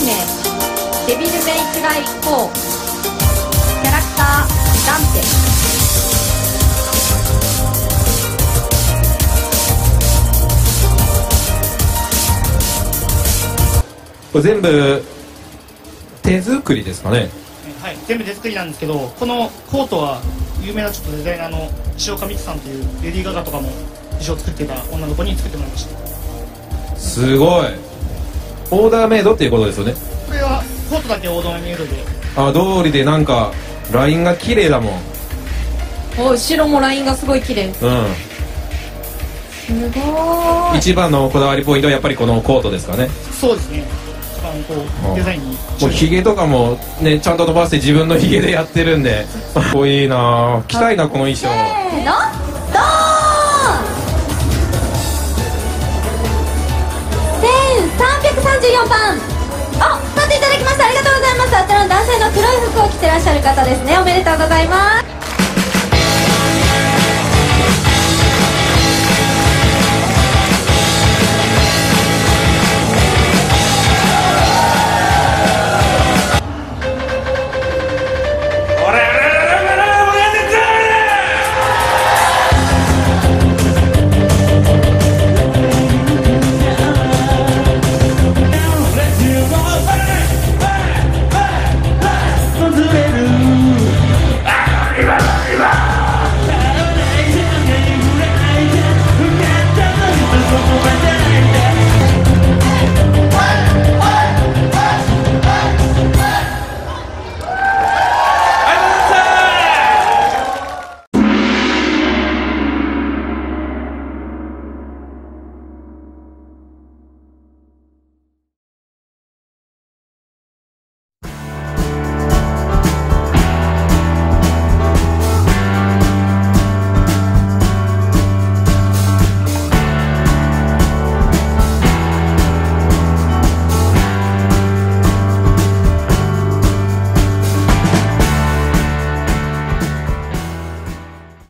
ビル・メイク・ライ・4キャラクターダンテ。これ全部手作りですかね？はい、全部手作りなんですけどこのコートは有名なちょっとデザイナーの石岡美希さんというレディー・ガガとかも衣装を作ってた女の子に作ってもらいました。すごいオーダーメイドっていうことですよね。これはコートだけオーダーメイドであ通りでなんかラインが綺麗だもん。お後ろもラインがすごい綺麗。うすごい。一番のこだわりポイントはやっぱりこのコートですかね。そうですね。一番こあうデザインに。もうヒゲとかもねちゃんと伸ばして自分のヒゲでやってるんで。かっこいいな着たいなこの衣装。せーのドーさん。あ待っていただきました。ありがとうございます。あちらの男性の黒い服を着てらっしゃる方ですね。おめでとうございます。